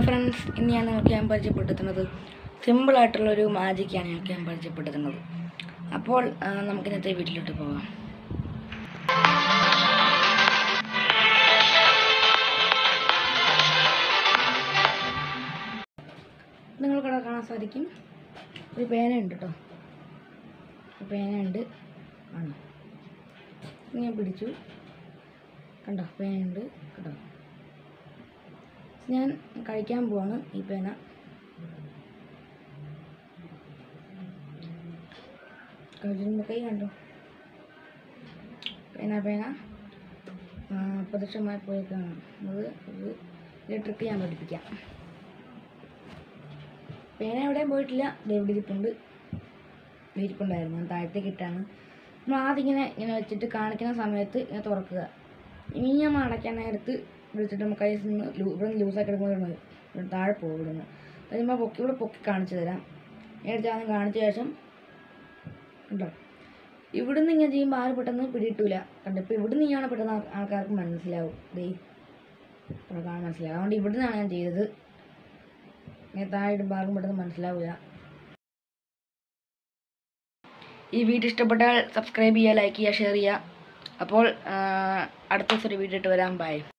Friends ഇന്ന് ഞാൻ നിങ്ങൾക്ക് ഞാൻ പരിചയപ്പെടുത്തുന്നത് സിമ്പിളായിട്ടുള്ളൊരു മാജിക്കാണ് ഞങ്ങൾക്ക് ഞാൻ പരിചയപ്പെടുത്തുന്നത്. അപ്പോൾ നമുക്ക് ഇന്നത്തെ വീട്ടിലോട്ട് പോകാം. നിങ്ങൾക്കിവിടെ കാണാൻ സാധിക്കും. ഒരു പേനയുണ്ട് കേട്ടോ ഒരു പേനയുണ്ട്. ആണ്. ഞാൻ പിടിച്ചു. കണ്ടോ? പേനയുണ്ട്. കേട്ടോ ഞാൻ കഴിക്കാൻ പോവാണ് ഈ പേന. കഴിച്ചിരുമ്പോൾ കൈ കണ്ടോ? പേന പേന. പ്രദക്ഷമായി പോയേക്കാണ്. അത് ഇത് ഇത് ട്രിക്ക് ഞാൻ പഠിപ്പിക്കാം. പേന എവിടെയും പോയിട്ടില്ല. ഇവിടെ ഇരിപ്പുണ്ട്. ഇരിപ്പുണ്ടായിരുന്നു. ഞാൻ താഴത്തേക്ക് ഇട്ടാണ്. നമ്മൾ ആദ്യം ഇങ്ങനെ ഇങ്ങനെ വെച്ചിട്ട് കാണിക്കുന്ന സമയത്ത് ഇങ്ങനെ തുറക്കുക. ഇനി നമ്മൾ അടയ്ക്കാൻ നേരത്ത് വിളിച്ചിട്ട് നമുക്ക് അതിൽ നിന്ന് ഇവിടെ നിന്ന് ലൂസാക്കി എടുക്കുമ്പോൾ ഇവിടെ ഇവിടെ താഴെ പോകും ഇവിടുന്ന്. അത് നമ്മൾ പൊക്കി ഇവിടെ പൊക്കി കാണിച്ചു തരാം. ഞാൻ ആദ്യം കാണിച്ച ശേഷം ഉണ്ടോ ഇവിടുന്ന് ഇങ്ങനെ ചെയ്യുമ്പോൾ ആരും പെട്ടെന്ന് പിടിയിട്ടില്ല കണ്ടോ? ഇപ്പോൾ ഇവിടുന്ന് ഇങ്ങനെ പെട്ടെന്ന് ആൾക്കാർക്ക് മനസ്സിലാവും. ദേ ഇവിടെ കാണാൻ മനസ്സിലാവും. അതുകൊണ്ട് ഇവിടുന്നാണ് ഞാൻ ചെയ്തത്. ഇങ്ങനെ താഴെ ഇടുമ്പോൾ ആർക്കും പെട്ടെന്ന് മനസ്സിലാവില്ല ഈ വീഡിയോ ഇഷ്ടപ്പെട്ടാൽ സബ്സ്ക്രൈബ് ചെയ്യുക ലൈക്ക് ചെയ്യുക ഷെയർ ചെയ്യുക. അപ്പോൾ അടുത്ത ദിവസം ഒരു വീഡിയോ ഇട്ട് വരാം. ബൈ